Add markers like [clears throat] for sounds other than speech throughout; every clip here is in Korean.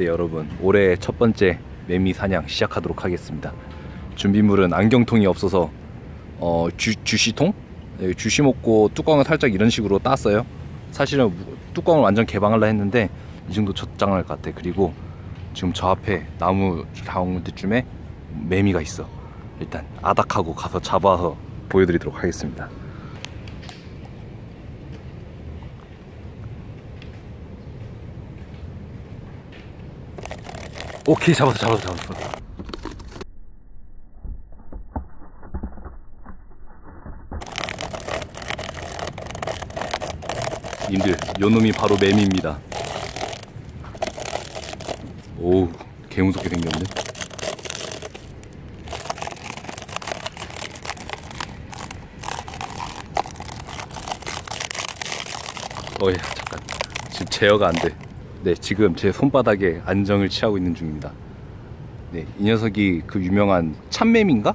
네 여러분. 올해 첫 번째 매미 사냥 시작하도록 하겠습니다. 준비물은 안경통이 없어서 어, 주, 주시통? 네, 주시 먹고 뚜껑을 살짝 이런 식으로 땄어요. 사실은 뚜껑을 완전 개방하려 했는데 이 정도 젖장할 것 같아. 그리고 지금 저 앞에 나무 가운데쯤에 매미가 있어. 일단 아닥하고 가서 잡아서 보여드리도록 하겠습니다 오케이 잡았어 잡았어 잡았어. 님들 요놈이 바로 매미입니다. 오우 개무섭게 생겼네. 어이 잠깐. 지금 제어가 안돼 네 지금 제 손바닥에 안정을 취하고 있는 중입니다. 네 이 녀석이 그 유명한 참매미인가?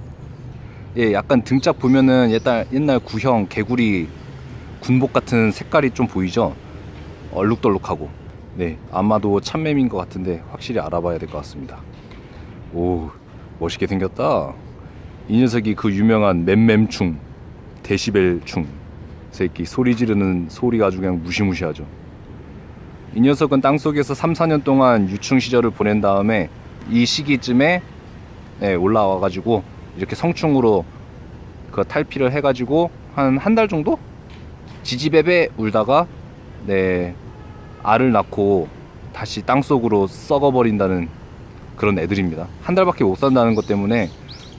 예 약간 등짝 보면은 옛날, 옛날 구형 개구리 군복 같은 색깔이 좀 보이죠? 얼룩덜룩하고. 네 아마도 참매미인 것 같은데 확실히 알아봐야 될 것 같습니다. 오 멋있게 생겼다. 이 녀석이 그 유명한 맴맴충 데시벨충. 새끼 소리 지르는 소리가 아주 그냥 무시무시하죠 이 녀석은 땅속에서 3, 4년 동안 유충 시절을 보낸 다음에 이 시기쯤에 네, 올라와 가지고 이렇게 성충으로 그 탈피를 해 가지고 한 한 달 정도 지지배배 울다가 네 알을 낳고 다시 땅속으로 썩어버린다는 그런 애들입니다. 한 달밖에 못 산다는 것 때문에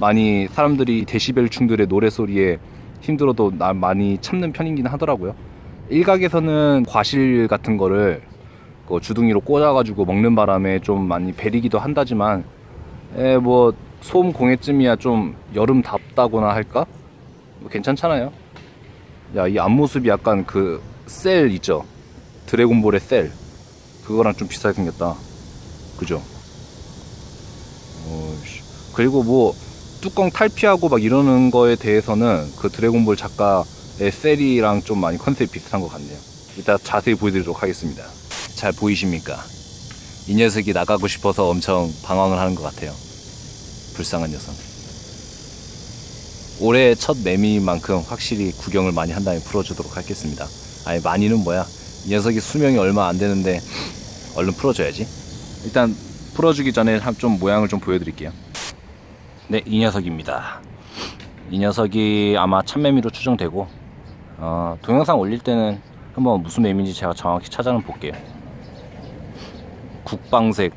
많이 사람들이 데시벨 충들의 노래소리에 힘들어도 나 많이 참는 편이긴 하더라고요. 일각에서는 과실 같은 거를 그 주둥이로 꽂아가지고 먹는 바람에 좀 많이 베리기도 한다지만 에 뭐 소음 공해쯤이야 좀 여름 답다거나 할까? 뭐 괜찮잖아요. 야, 이 앞모습이 약간 그 셀 있죠? 드래곤볼의 셀. 그거랑 좀 비슷하게 생겼다. 그죠? 어이씨. 그리고 뭐 뚜껑 탈피하고 막 이러는 거에 대해서는 그 드래곤볼 작가의 셀이랑 좀 많이 컨셉이 비슷한 것 같네요. 이따 자세히 보여드리도록 하겠습니다. 잘 보이십니까? 이 녀석이 나가고 싶어서 엄청 방황을 하는 것 같아요. 불쌍한 녀석. 올해 첫 매미만큼 확실히 구경을 많이 한 다음에 풀어주도록 하겠습니다. 아니 많이는 뭐야? 이 녀석이 수명이 얼마 안 되는데 얼른 풀어줘야지. 일단 풀어주기 전에 좀 모양을 좀 보여드릴게요. 네, 이 녀석입니다. 이 녀석이 아마 참매미로 추정되고 어, 동영상 올릴 때는 한번 무슨 매미인지 제가 정확히 찾아는 볼게요. 국방색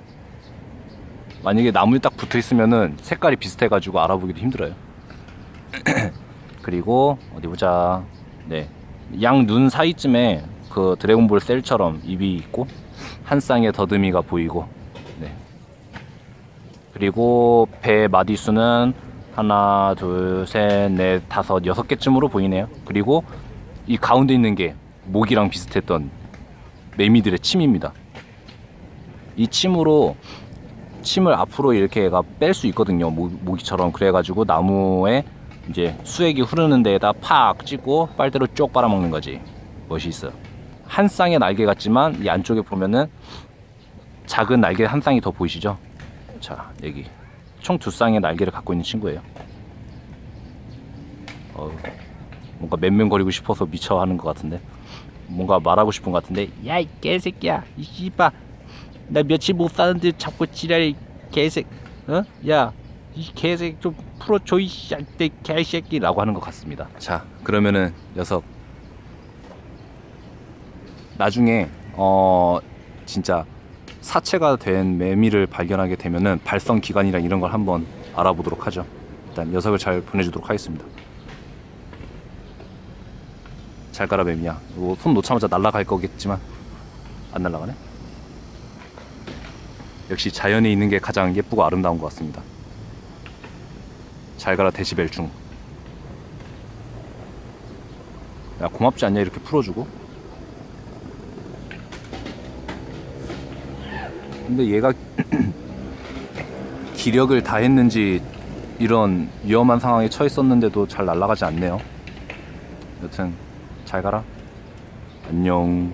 만약에 나무에 딱 붙어 있으면은 색깔이 비슷해가지고 알아보기도 힘들어요. [clears throat] 그리고 어디 보자. 네, 양 눈 사이쯤에 그 드래곤볼 셀처럼 입이 있고 한 쌍의 더듬이가 보이고. 네. 그리고 배 마디수는 하나, 둘, 셋, 넷, 다섯, 여섯 개쯤으로 보이네요. 그리고 이 가운데 있는 게 목이랑 비슷했던 매미들의 침입니다. 이 침으로 침을 앞으로 이렇게 얘가 뺄 수 있거든요. 모기처럼 그래가지고 나무에 이제 수액이 흐르는 데에다 팍 찍고 빨대로 쪽 빨아먹는 거지. 멋있어. 한 쌍의 날개 같지만 이 안쪽에 보면은 작은 날개 한 쌍이 더 보이시죠? 자 여기 총 두 쌍의 날개를 갖고 있는 친구예요. 어, 뭔가 맴맴거리고 싶어서 미쳐 하는 것 같은데 뭔가 말하고 싶은 것 같은데 야 이 개새끼야 이 씨바 나 며칠 못 사는데 자꾸 지랄 개새 어? 야 이 개새끼 좀 풀어줘 이 개새끼라고 하는 것 같습니다. 자 그러면은 녀석. 나중에 어 진짜 사체가 된 매미를 발견하게 되면은 발성 기간이랑 이런 걸 한번 알아보도록 하죠. 일단 녀석을 잘 보내주도록 하겠습니다. 잘 가라 매미야. 뭐손 놓자마자 날아갈 거겠지만 안 날아가네 역시 자연에 있는 게 가장 예쁘고 아름다운 것 같습니다 잘 가라 데시벨 중. 야 고맙지 않냐 이렇게 풀어주고. 근데 얘가 [clears throat] 기력을 다 했는지 이런 위험한 상황에 처했었는데도 잘 날아가지 않네요. 여튼 잘 가라. 안녕.